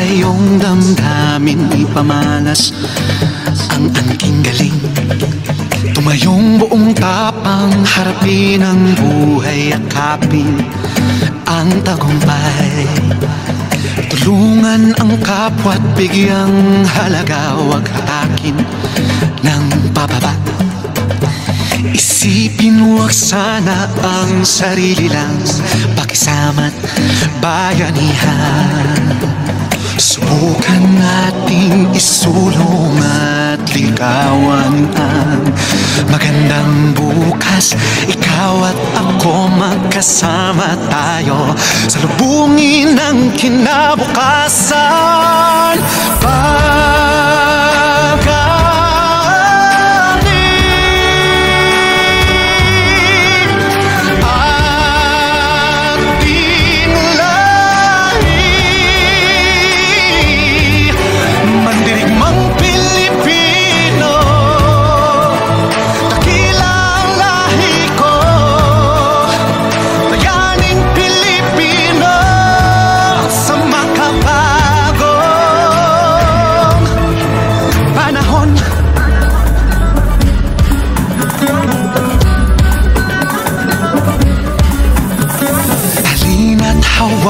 sa iyong damdamin Ipamalas ang angking galing. Tumayong buong tapang Harapin ang buhay at Akapin ang tagumpay. Tulungan ang kapwa't bigyang halaga Huwag hatakin ng pababa. Isipin huwag sana ang sarili lang Pakisama't bayanihan. Subukan nating isulong at ligawan ang magandang bukas. Ikaw at ako magkasama tayo Sa lubungin ng kinabukasan. Pag-anin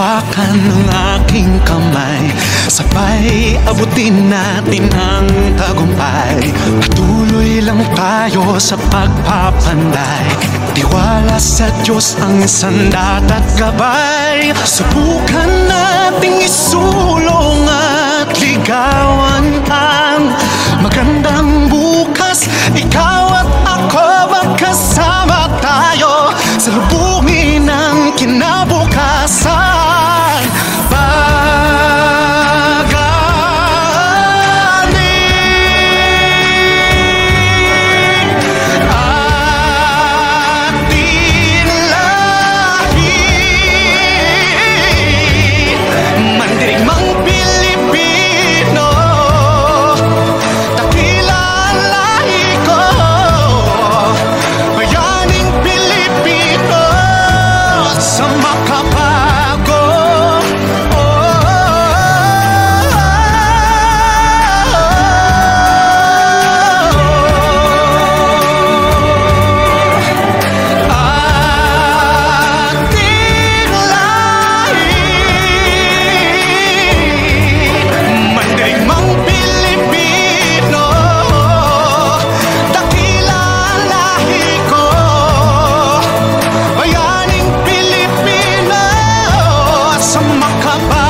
hawakan ng aking kamay. Sabay abutin natin ang tagumpay. Patuloy lang tayo sa pagpapanday. Tiwala sa Diyos ang sandat at gabay. Subukan nating ligawan papá.